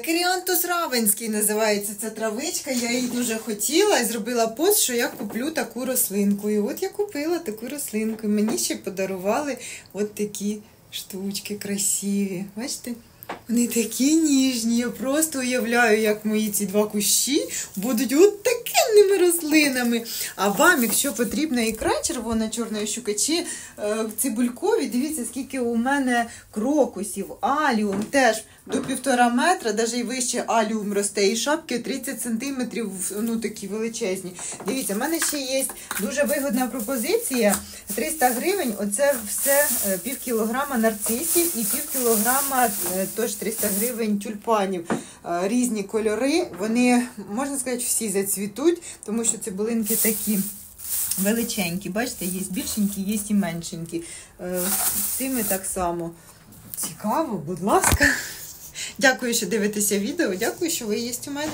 Керіантус равенський називається ця травичка. Я її дуже хотіла і зробила пост, що я куплю таку рослинку. І от я купила таку рослинку. І мені ще подарували от такі штучки красиві. Бачите? Вони такі ніжні. Я просто уявляю, як мої ці два кущі будуть от такими рослинами. А вам, якщо потрібна ікра червона чорної щукачі, е, цибулькові, дивіться, скільки у мене крокусів, аліум теж до півтора метра, навіть і вище аліум росте, і шапки 30 сантиметрів, ну такі величезні. Дивіться, в мене ще є дуже вигодна пропозиція. 300 гривень, оце все е, пів кілограма нарцисів і пів кілограма е, теж 300 гривень тюльпанів. Е, Різні кольори, вони, можна сказати, всі зацвітуть, тому що цибулинки такі. Величенькі, бачите, є більшенькі, є і меншенькі. Е, з Цими так само. Цікаво, будь ласка. Дякую, що дивитеся відео. Дякую, що ви є у мене.